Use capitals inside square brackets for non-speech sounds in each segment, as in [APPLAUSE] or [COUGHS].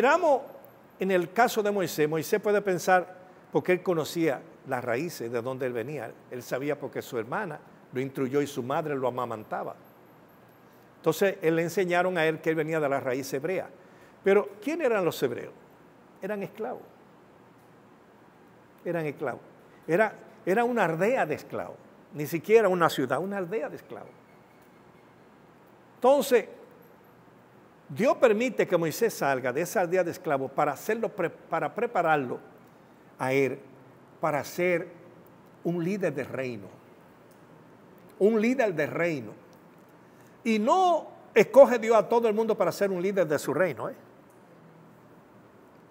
Miramos en el caso de Moisés, Moisés puede pensar, porque él conocía las raíces de donde él venía, él sabía porque su hermana lo instruyó y su madre lo amamantaba. Entonces, él le enseñaron a él que él venía de la raíz hebrea. Pero, ¿quién eran los hebreos? Eran esclavos. Eran esclavos. Era, era una aldea de esclavos. Ni siquiera una ciudad, una aldea de esclavos. Entonces, Dios permite que Moisés salga de esa aldea de esclavos para hacerlo, para prepararlo a él para ser un líder de reino. Un líder de reino. Y no escoge Dios a todo el mundo para ser un líder de su reino. ¿eh?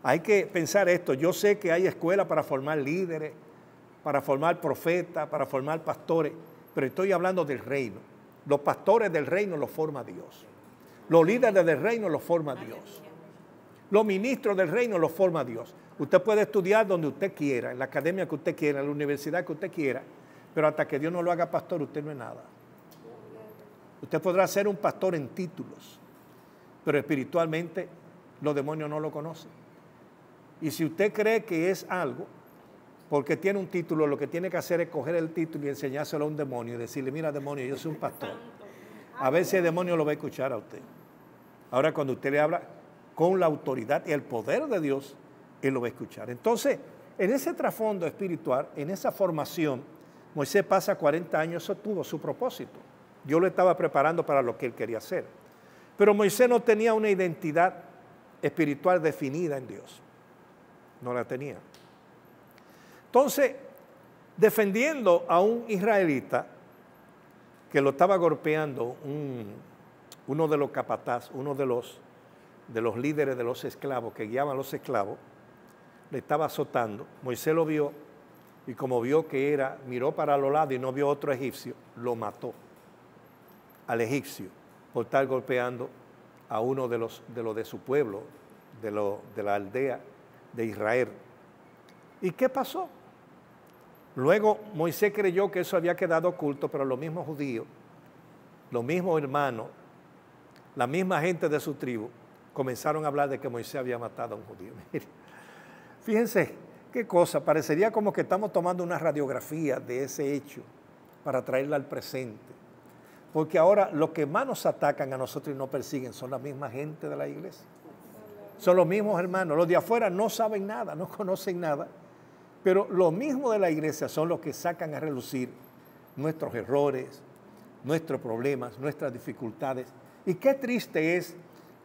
Hay que pensar esto. Yo sé que hay escuelas para formar líderes, para formar profetas, para formar pastores, pero estoy hablando del reino. Los pastores del reino los forma Dios. Los líderes del reino los forma Dios. Los ministros del reino los forma Dios. Usted puede estudiar donde usted quiera, en la academia que usted quiera, en la universidad que usted quiera, pero hasta que Dios no lo haga pastor, usted no es nada. Usted podrá ser un pastor en títulos, pero espiritualmente los demonios no lo conocen. Y si usted cree que es algo, porque tiene un título, lo que tiene que hacer es coger el título y enseñárselo a un demonio y decirle, mira demonio, yo soy un pastor. A ver si el demonio lo va a escuchar a usted. Ahora cuando usted le habla con la autoridad y el poder de Dios, él lo va a escuchar. Entonces, en ese trasfondo espiritual, en esa formación, Moisés pasa 40 años, eso tuvo su propósito. Yo lo estaba preparando para lo que él quería hacer. Pero Moisés no tenía una identidad espiritual definida en Dios. No la tenía. Entonces, defendiendo a un israelita que lo estaba golpeando, uno de los capataz, uno de los, de los líderes de los esclavos que guiaban a los esclavos, le estaba azotando. Moisés lo vio y como vio que era, miró para los lados y no vio otro egipcio, lo mató al egipcio por estar golpeando a uno de los de, de su pueblo, de, lo, de la aldea de Israel. ¿Y qué pasó? Luego Moisés creyó que eso había quedado oculto, pero los mismos judíos, los mismos hermanos, la misma gente de su tribu, comenzaron a hablar de que Moisés había matado a un judío. [LAUGHS] Fíjense qué cosa, parecería como que estamos tomando una radiografía de ese hecho para traerla al presente. Porque ahora los que más nos atacan a nosotros y nos persiguen son la misma gente de la iglesia. Son los mismos hermanos. Los de afuera no saben nada, no [LAUGHS] conocen nada. Pero lo mismo de la iglesia son los que sacan a relucir nuestros errores, nuestros problemas, nuestras dificultades. Y qué triste es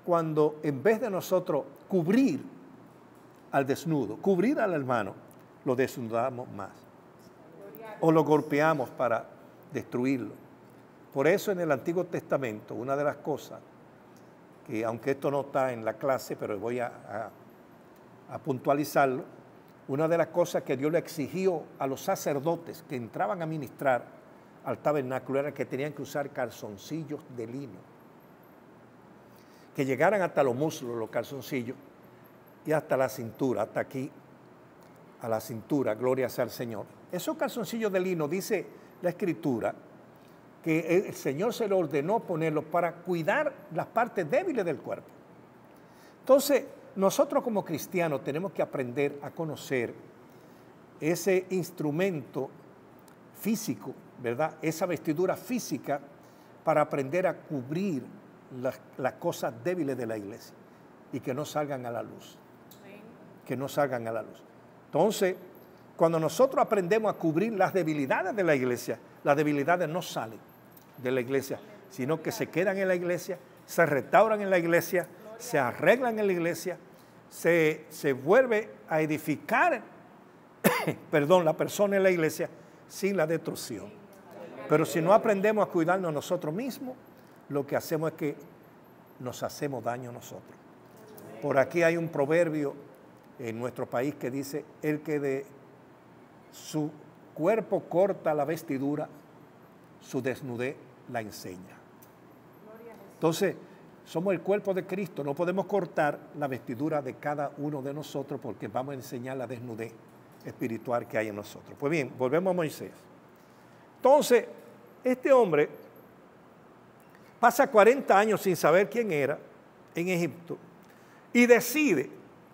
cuando en vez de nosotros cubrir al desnudo, cubrir al hermano, lo desnudamos más. O lo golpeamos para destruirlo. Por eso en el Antiguo Testamento, una de las cosas, que aunque esto no está en la clase, pero voy a, puntualizarlo, una de las cosas que Dios le exigió a los sacerdotes que entraban a ministrar al tabernáculo era que tenían que usar calzoncillos de lino. Que llegaran hasta los muslos los calzoncillos y hasta la cintura, hasta aquí, a la cintura, gloria sea al Señor. Esos calzoncillos de lino, dice la Escritura, que el Señor se lo ordenó ponerlos para cuidar las partes débiles del cuerpo. Entonces, nosotros como cristianos tenemos que aprender a conocer ese instrumento físico, ¿verdad? Esa vestidura física para aprender a cubrir las, las cosas débiles de la iglesia y que no salgan a la luz que no salgan a la luz. Entonces, cuando nosotros aprendemos a cubrir las debilidades de la iglesia, las debilidades no salen de la iglesia, sino que se quedan en la iglesia, se restauran en la iglesia, se arreglan en la iglesia, se, se vuelve a edificar, [COUGHS] perdón, la persona en la iglesia sin la destrucción. Pero si no aprendemos a cuidarnos nosotros mismos, lo que hacemos es que nos hacemos daño nosotros. Por aquí hay un proverbio en nuestro país que dice, el que de su cuerpo corta la vestidura, su desnudez la enseña. Entonces, somos el cuerpo de Cristo, no podemos cortar la vestidura de cada uno de nosotros porque vamos a enseñar la desnudez espiritual que hay en nosotros. Pues bien, volvemos a Moisés. Entonces, este hombre pasa 40 años sin saber quién era en Egipto Y decide,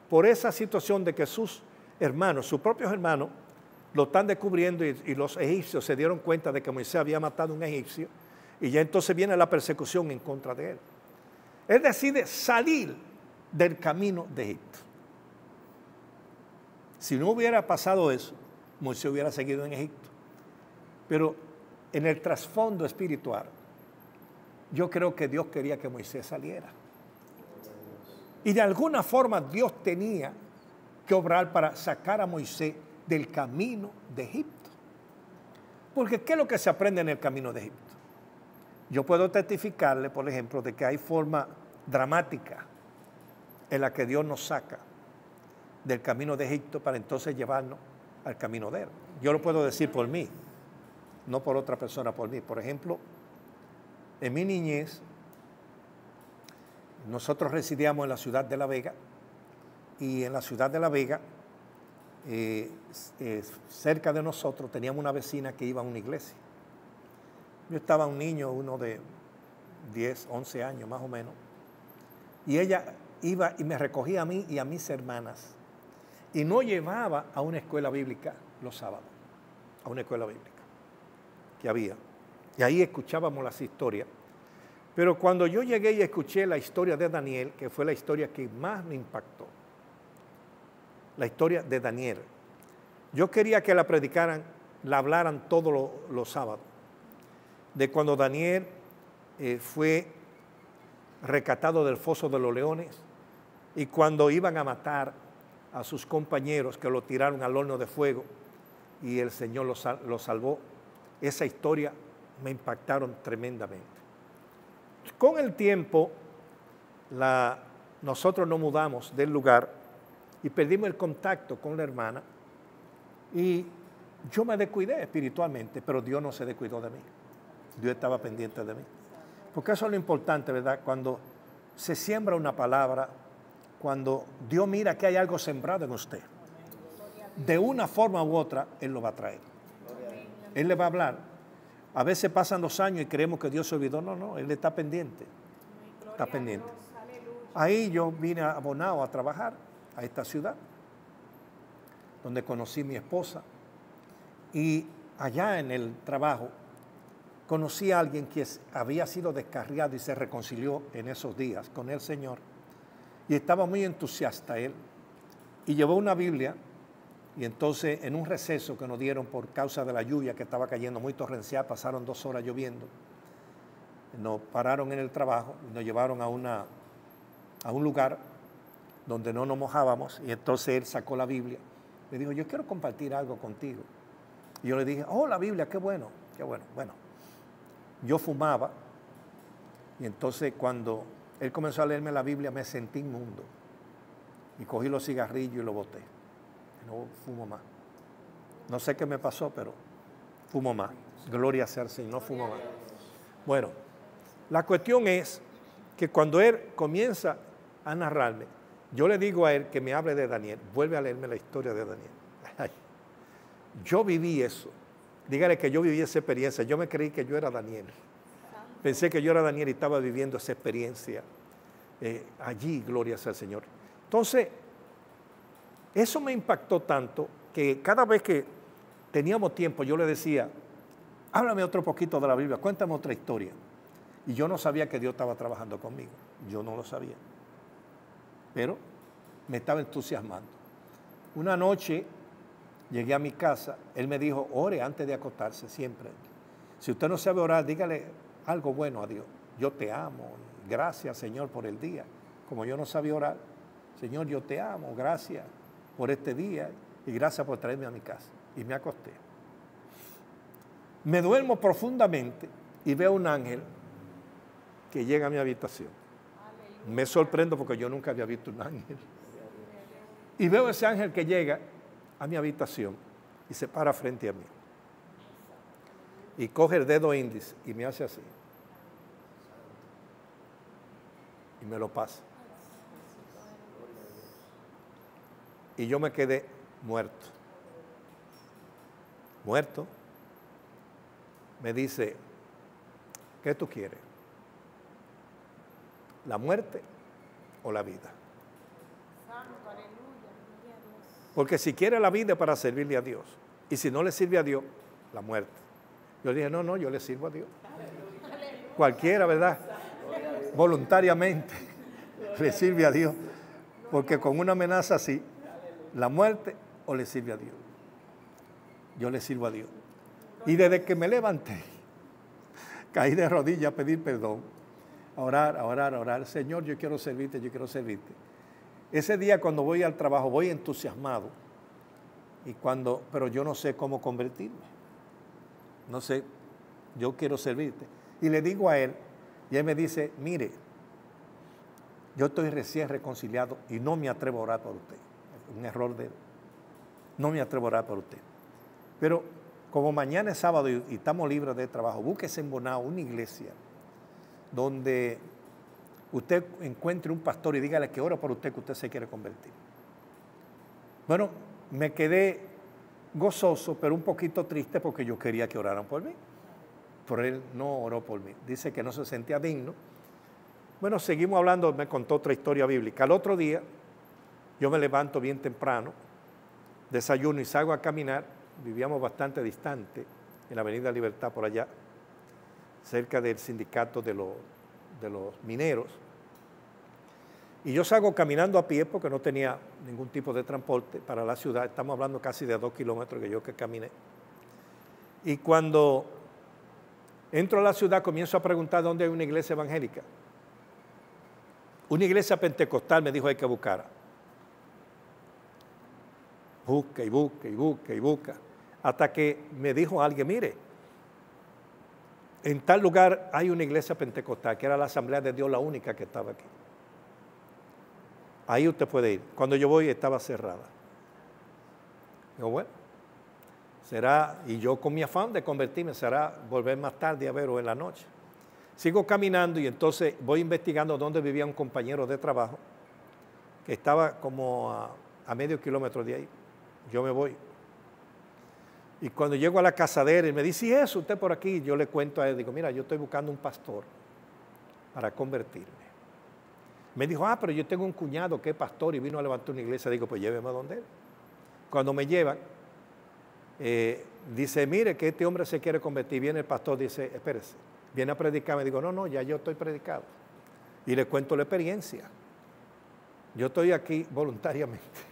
por esa situación de que sus hermanos, sus propios hermanos, lo están descubriendo y, los egipcios se dieron cuenta de que Moisés había matado a un egipcio y ya entonces viene la persecución en contra de él. Él decide salir del camino de Egipto. Si no hubiera pasado eso, Moisés hubiera seguido en Egipto. Pero en el trasfondo espiritual, yo creo que Dios quería que Moisés saliera. Y de alguna forma Dios tenía que obrar para sacar a Moisés del camino de Egipto. Porque ¿qué es lo que se aprende en el camino de Egipto? Yo puedo testificarle, por ejemplo, de que hay forma dramática en la que Dios nos saca del camino de Egipto para entonces llevarnos al camino de Él. Yo lo puedo decir por mí, no por otra persona, por mí. Por ejemplo, en mi niñez, nosotros residíamos en la ciudad de La Vega y en la ciudad de La Vega, eh, eh, cerca de nosotros, teníamos una vecina que iba a una iglesia. Yo estaba un niño, uno de 10, 11 años más o menos, y ella iba y me recogía a mí y a mis hermanas y no llevaba a una escuela bíblica los sábados, a una escuela bíblica que había. Y ahí escuchábamos las historias. Pero cuando yo llegué y escuché la historia de Daniel, que fue la historia que más me impactó, la historia de Daniel, yo quería que la predicaran, la hablaran todos los, sábados, de cuando Daniel eh, fue recatado del foso de los leones y cuando iban a matar a sus compañeros que lo tiraron al horno de fuego y el Señor lo, salvó. Esa historia me impactaron tremendamente. Con el tiempo, nosotros nos mudamos del lugar y perdimos el contacto con la hermana y yo me descuidé espiritualmente, pero Dios no se descuidó de mí. Dios estaba pendiente de mí. Porque eso es lo importante, ¿verdad? Cuando se siembra una palabra, cuando Dios mira que hay algo sembrado en usted, de una forma u otra, Él lo va a traer. Él le va a hablar. A veces pasan los años y creemos que Dios se olvidó. No, no, Él está pendiente. Está pendiente. Ahí yo vine abonado a trabajar a esta ciudad, donde conocí a mi esposa. Y allá en el trabajo conocí a alguien que había sido descarriado y se reconcilió en esos días con el Señor. Y estaba muy entusiasta él. Y llevó una Biblia. Y entonces en un receso que nos dieron por causa de la lluvia que estaba cayendo muy torrencial, pasaron dos horas lloviendo. Nos pararon en el trabajo nos llevaron a, una, a un lugar donde no nos mojábamos. Y entonces él sacó la Biblia. Le dijo, yo quiero compartir algo contigo. Y yo le dije, oh, la Biblia, qué bueno, qué bueno. Bueno, yo fumaba. Y entonces cuando él comenzó a leerme la Biblia, me sentí inmundo. Y cogí los cigarrillos y los boté. No fumo más. No sé qué me pasó, pero fumo más. Gloria sea al Señor, no fumo más. Bueno, la cuestión es que cuando él comienza a narrarme, yo le digo a él que me hable de Daniel, vuelve a leerme la historia de Daniel. [LAUGHS] yo viví eso. Dígale que yo viví esa experiencia. Yo me creí que yo era Daniel. Pensé que yo era Daniel y estaba viviendo esa experiencia eh, allí, gloria sea al Señor. Entonces, eso me impactó tanto que cada vez que teníamos tiempo yo le decía, háblame otro poquito de la Biblia, cuéntame otra historia. Y yo no sabía que Dios estaba trabajando conmigo, yo no lo sabía. Pero me estaba entusiasmando. Una noche llegué a mi casa, él me dijo, ore antes de acostarse siempre. Si usted no sabe orar, dígale algo bueno a Dios. Yo te amo. Gracias, Señor, por el día. Como yo no sabía orar, Señor, yo te amo. Gracias por este día y gracias por traerme a mi casa. Y me acosté. Me duermo profundamente y veo un ángel que llega a mi habitación. Me sorprendo porque yo nunca había visto un ángel. Y veo ese ángel que llega a mi habitación y se para frente a mí y coge el dedo índice y me hace así. Y me lo pasa. Y yo me quedé muerto. Muerto. Me dice, ¿qué tú quieres? ¿La muerte o la vida? Porque si quiere la vida para servirle a Dios. Y si no le sirve a Dios, la muerte. Yo dije, no, no, yo le sirvo a Dios. Cualquiera, ¿verdad? Voluntariamente [LAUGHS] le sirve a Dios. Porque con una amenaza así, la muerte o le sirve a Dios. Yo le sirvo a Dios. Y desde que me levanté, [LAUGHS] caí de rodillas a pedir perdón, a orar, a orar, a orar. Señor, yo quiero servirte, yo quiero servirte. Ese día cuando voy al trabajo voy entusiasmado. Y cuando, pero yo no sé cómo convertirme. No sé, yo quiero servirte. Y le digo a él, y él me dice, mire, yo estoy recién reconciliado y no me atrevo a orar por usted. Un error de él. No me atrevo a orar por usted. Pero como mañana es sábado y, estamos libres de trabajo, búsquese en Bonao una iglesia donde usted encuentre un pastor y dígale que ora por usted que usted se quiere convertir. Bueno, me quedé gozoso, pero un poquito triste porque yo quería que oraran por mí. Pero él no oró por mí. Dice que no se sentía digno. Bueno, seguimos hablando, me contó otra historia bíblica. Al otro día, yo me levanto bien temprano, desayuno y salgo a caminar. Vivíamos bastante distante, en la Avenida Libertad por allá, cerca del sindicato de, de los mineros. Y yo salgo caminando a pie porque no tenía ningún tipo de transporte para la ciudad. Estamos hablando casi de dos kilómetros que yo que caminé. Y cuando entro a la ciudad comienzo a preguntar dónde hay una iglesia evangélica. Una iglesia pentecostal me dijo hay que buscar. Busca y busca y busca y busca. Hasta que me dijo alguien, mire, en tal lugar hay una iglesia pentecostal, que era la Asamblea de Dios la única que estaba aquí. Ahí usted puede ir. Cuando yo voy estaba cerrada. Digo, bueno, será, y yo con mi afán de convertirme, será volver más tarde a ver o en la noche. Sigo caminando y entonces voy investigando dónde vivía un compañero de trabajo que estaba como a, a medio kilómetro de ahí. Yo me voy. Y cuando llego a la casa de él, él me dice, ¿y eso usted por aquí? Yo le cuento a él, digo, mira, yo estoy buscando un pastor para convertirme. Me dijo, ah, pero yo tengo un cuñado que es pastor y vino a levantar una iglesia. Digo, pues lléveme a donde él. Cuando me llevan, eh, dice, mire que este hombre se quiere convertir. Viene el pastor, dice, espérese, viene a predicar. Me digo, no, no, ya yo estoy predicado. Y le cuento la experiencia. Yo estoy aquí voluntariamente.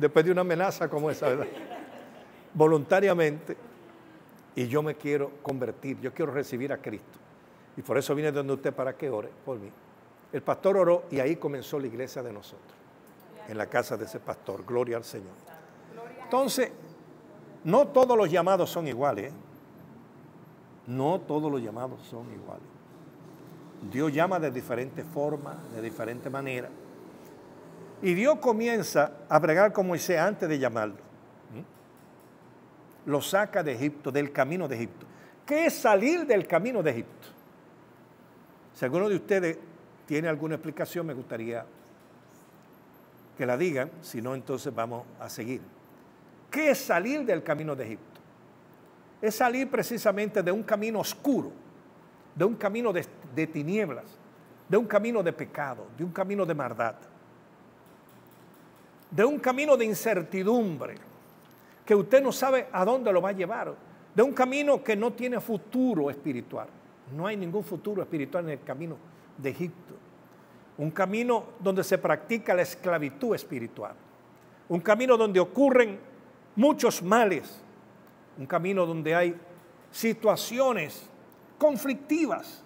Después de una amenaza como esa, ¿verdad? voluntariamente. Y yo me quiero convertir, yo quiero recibir a Cristo. Y por eso vine donde usted para que ore por mí. El pastor oró y ahí comenzó la iglesia de nosotros, en la casa de ese pastor. Gloria al Señor. Entonces, no todos los llamados son iguales. ¿eh? No todos los llamados son iguales. Dios llama de diferentes formas, de diferente manera. Y Dios comienza a bregar con Moisés antes de llamarlo. Lo saca de Egipto, del camino de Egipto. ¿Qué es salir del camino de Egipto? Si alguno de ustedes tiene alguna explicación, me gustaría que la digan, si no, entonces vamos a seguir. ¿Qué es salir del camino de Egipto? Es salir precisamente de un camino oscuro, de un camino de, de tinieblas, de un camino de pecado, de un camino de maldad, de un camino de incertidumbre, que usted no sabe a dónde lo va a llevar, de un camino que no tiene futuro espiritual. No hay ningún futuro espiritual en el camino de Egipto. Un camino donde se practica la esclavitud espiritual. Un camino donde ocurren muchos males. Un camino donde hay situaciones conflictivas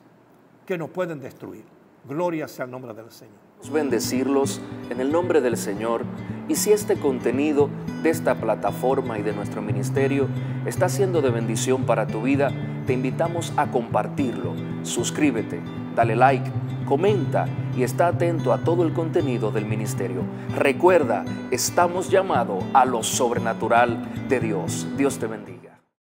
que nos pueden destruir. Gloria sea el nombre del Señor. Bendecirlos en el nombre del Señor. Y si este contenido de esta plataforma y de nuestro ministerio está siendo de bendición para tu vida, te invitamos a compartirlo. Suscríbete, dale like, comenta y está atento a todo el contenido del ministerio. Recuerda, estamos llamados a lo sobrenatural de Dios. Dios te bendiga.